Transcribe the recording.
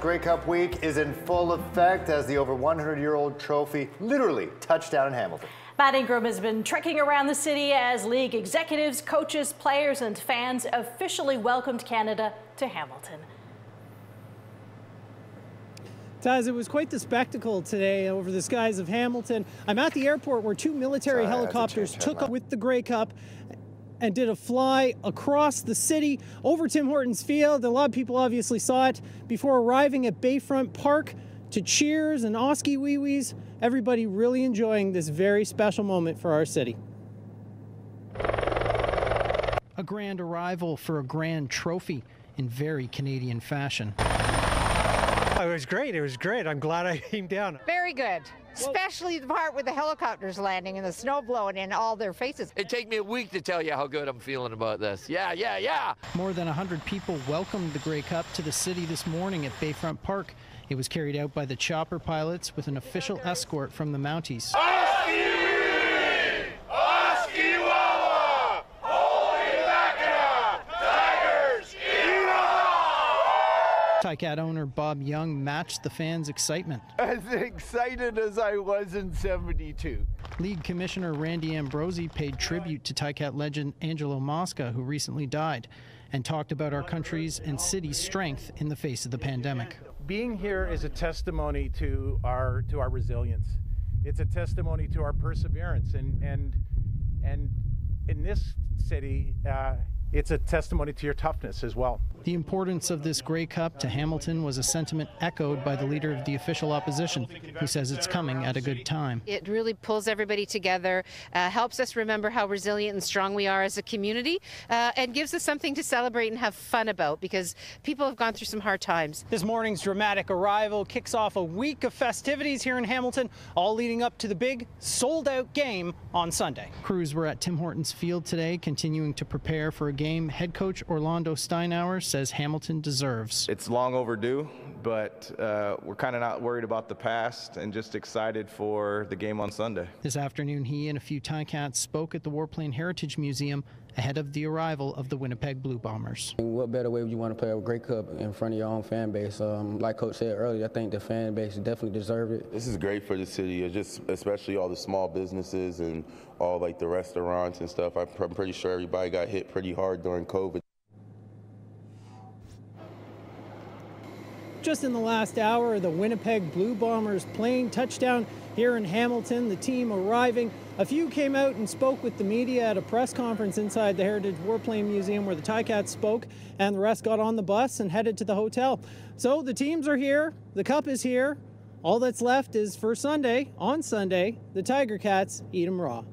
Grey Cup week is in full effect as the over 100-year-old trophy literally touched down in Hamilton. Matt Ingram has been trekking around the city as league executives, coaches, players, and fans officially welcomed Canada to Hamilton. Taz, it was quite the spectacle today over the skies of Hamilton. I'm at the airport where two military Sorry, helicopters took up with the Grey Cup and did a fly across the city over Tim Hortons Field. A lot of people obviously saw it before arriving at Bayfront Park to cheers and Oskee wee wees. Everybody really enjoying this very special moment for our city. A grand arrival for a grand trophy in very Canadian fashion. Oh, it was great. It was great. I'm glad I came down. Very good. Especially the part with the helicopters landing and the snow blowing in all their faces. It'd take me a week to tell you how good I'm feeling about this. Yeah, yeah, yeah. More than 100 people welcomed the Grey Cup to the city this morning at Bayfront Park. It was carried out by the chopper pilots with an official escort from the Mounties. Ah! Ticat owner Bob Young matched the fans' excitement. As excited as I was in 72. League Commissioner Randy Ambrosie paid tribute to Ticat legend Angelo Mosca, who recently died, and talked about our country's and city's strength in the face of the pandemic. Being here is a testimony to our to our resilience. It's a testimony to our perseverance, and and and in this city, uh, it's a testimony to your toughness as well. The importance of this Grey Cup to Hamilton was a sentiment echoed by the leader of the official opposition, who says it's coming at a good time. It really pulls everybody together, uh, helps us remember how resilient and strong we are as a community, uh, and gives us something to celebrate and have fun about because people have gone through some hard times. This morning's dramatic arrival kicks off a week of festivities here in Hamilton, all leading up to the big sold out game on Sunday. Crews were at Tim Hortons Field today, continuing to prepare for a game head coach Orlando Steinauer says Hamilton deserves. It's long overdue, but uh, we're kind of not worried about the past and just excited for the game on Sunday. This afternoon, he and a few Ticats spoke at the Warplane Heritage Museum ahead of the arrival of the Winnipeg Blue Bombers. What better way would you want to play a Grey Cup in front of your own fan base? Um, like Coach said earlier, I think the fan base definitely deserve it. This is great for the city, just especially all the small businesses and all like the restaurants and stuff. I'm pretty sure everybody got hit pretty hard during COVID. Just in the last hour, the Winnipeg Blue Bombers playing touchdown here in Hamilton, the team arriving. A few came out and spoke with the media at a press conference inside the Heritage Warplane Museum where the Ticats spoke, and the rest got on the bus and headed to the hotel. So the teams are here, the cup is here. All that's left is for Sunday, on Sunday, the Tiger Cats eat them raw.